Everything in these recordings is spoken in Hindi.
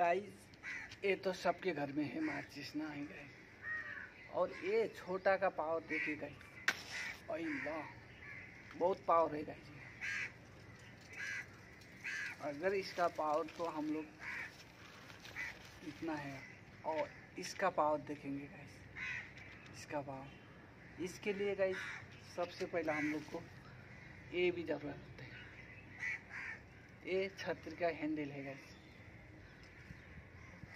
गाइस ये तो सबके घर में है, माचिस ना है गाइस और ये छोटा का पावर देखिए गाइस और वाह बहुत पावर है गाइस अगर इसका पावर तो हम लोग इतना है, और इसका पावर देखेंगे गाइस इसका पावर इसके लिए गाइस सबसे पहला हम लोग को ये भी ज़रूरत है. ये छत्र का हैंडल है गाइस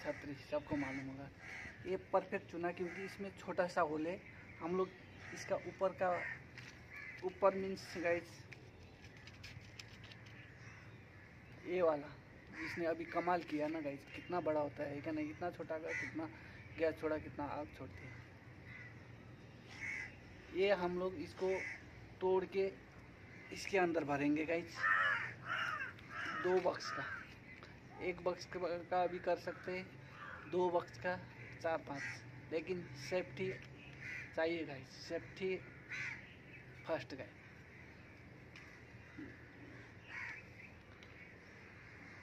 छतरी सबको मालूम होगा। ये परफेक्ट चुना क्योंकि इसमें छोटा सा होल है। हम लोग इसका ऊपर का, ऊपर मीन्स गाइस ये वाला, जिसने अभी कमाल किया ना गाइस कितना बड़ा होता है क्या नहीं? इतना छोटा का कितना गैस छोड़ा, कितना आग छोड़ती है। ये हम लोग इसको तोड़ के इसके अंदर भरेंगे गाइस दो बक्स का। एक बक्स का भी कर सकते हैं, दो बक्स का, चार पाँच। लेकिन सेफ्टी चाहिए गाइस सेफ्टी फ़र्स्ट गाइस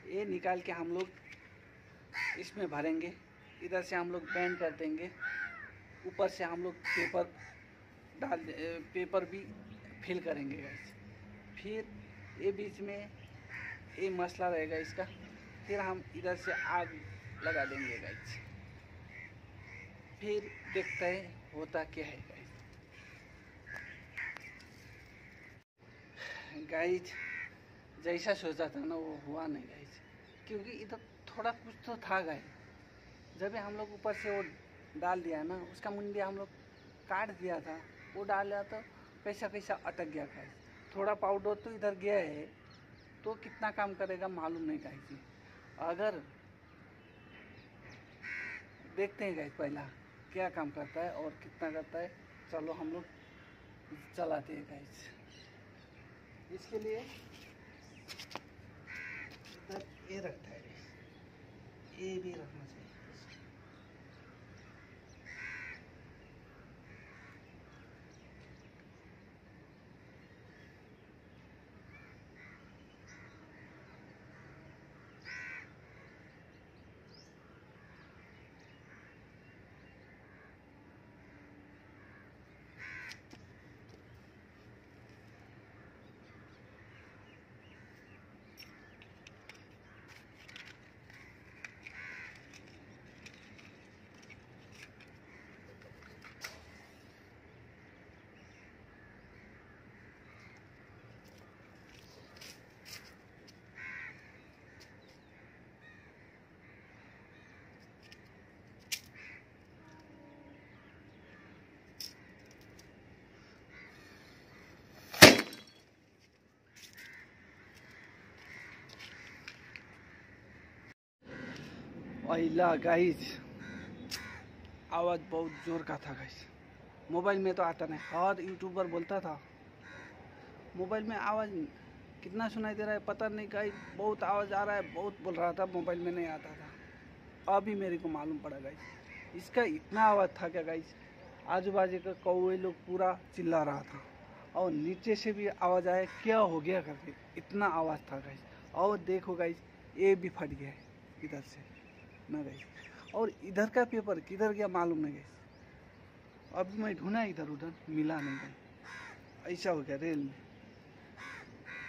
ये निकाल के हम लोग इसमें भरेंगे। इधर से हम लोग बैंड कर देंगे। ऊपर से हम लोग पेपर डाल पेपर भी फिल करेंगे गैस फिर ये बीच में ये मसला रहेगा इसका। फिर हम इधर से आग लगा देंगे गैस फिर देखते हैं होता क्या है गैस गाइज़ जैसा सोचा था ना, वो हुआ नहीं गाइज़ क्योंकि इधर थोड़ा कुछ तो था गाइज़ जब हम लोग ऊपर से वो डाल दिया ना, उसका मुंडिया हम लोग काट दिया था, वो डाला तो कैसा कैसा अटक गया गाइज़ थोड़ा पाउडर तो इधर गया है तो कितना काम करेगा मालूम नहीं गाइज़ अगर देखते हैं गाइस पहला, क्या काम करता है और कितना करता है। चलो हम लोग चलाते हैं गाइस इसके लिए ये रखता है। ये भी रखना चाहिए। पहिला गाइज़ आवाज़ बहुत ज़ोर का था गाइज़ मोबाइल में तो आता नहीं। हर यूट्यूबर बोलता था, मोबाइल में आवाज़ कितना सुनाई दे रहा है पता नहीं गाइज़ बहुत आवाज़ आ रहा है, बहुत बोल रहा था, मोबाइल में नहीं आता था। अभी मेरे को मालूम पड़ा गाइज़ इसका इतना आवाज़ था क्या गाइज़ आजू बाजू का कौए लोग पूरा चिल्ला रहा था। और नीचे से भी आवाज़ आया, क्या हो गया करके? इतना आवाज़ था गाइज़ और देखो गाइज़ ये भी फट गया है इधर से। ना गई और इधर का पेपर किधर गया मालूम नहीं गई अभी मैं ढूंढा इधर उधर, मिला नहीं गई ऐसा हो गया रेल में।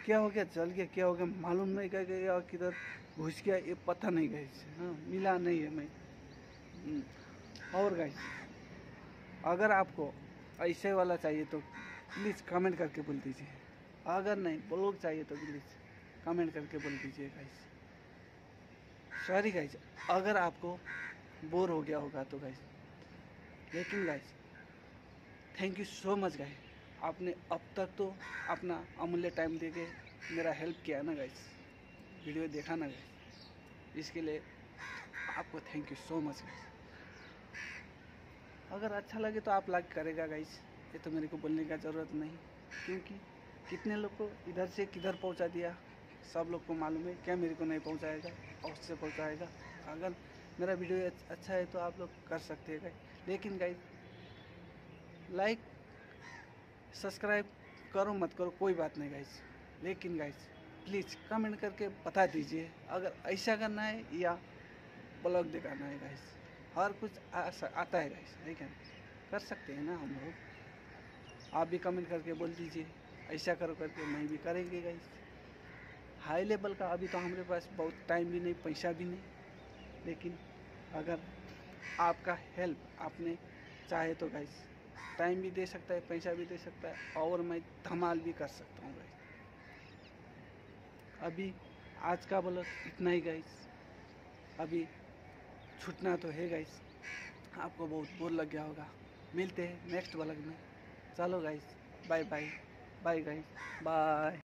क्या हो गया, चल गया, क्या हो गया, मालूम नहीं गया गया किधर घुस गया, ये पता नहीं गई हाँ मिला नहीं है मैं। और गई अगर आपको ऐसे वाला चाहिए तो प्लीज़ कमेंट करके बोल दीजिए। अगर नहीं, ब्लॉग चाहिए तो प्लीज़ कमेंट करके बोल दीजिए, गाइस। सॉरी गाइज़ अगर आपको बोर हो गया होगा तो गाइज़ लेकिन guys thank you so much guys आपने अब तक तो अपना अमूल्य टाइम दे के मेरा हेल्प किया ना गाइज़ वीडियो देखा ना गाइज़ इसके लिए आपको thank you so much guys अगर अच्छा लगे तो आप लाइक करेगा गाइज़ ये तो मेरे को बोलने का ज़रूरत नहीं, क्योंकि कितने लोग को इधर से किधर पहुँचा दिया? सब लोग को मालूम है क्या मेरे को नहीं पहुँचाएगा से पहुंचाएगा। अगर मेरा वीडियो अच्छा है तो आप लोग कर सकते हैं लेकिन गाइज़ लाइक सब्सक्राइब करो मत करो कोई बात नहीं गाइज़ लेकिन गाइज़ प्लीज़ कमेंट करके बता दीजिए अगर ऐसा करना है या ब्लॉग दिखाना है गाइस हर कुछ आ, आता है गाइस है कर सकते हैं ना हम लोग। आप भी कमेंट करके बोल दीजिए ऐसा करो करके मैं भी करेंगे गाइस हाई लेवल का अभी तो हमारे पास बहुत टाइम भी नहीं, पैसा भी नहीं। लेकिन अगर आपका हेल्प आपने चाहे तो गाइस टाइम भी दे सकता है, पैसा भी दे सकता है और मैं धमाल भी कर सकता हूँ गाइस अभी आज का ब्लॉग इतना ही गाइस अभी छूटना तो है गाइस आपको बहुत बोर लग गया होगा। मिलते हैं नेक्स्ट ब्लॉग में। चलो guys bye bye bye guys bye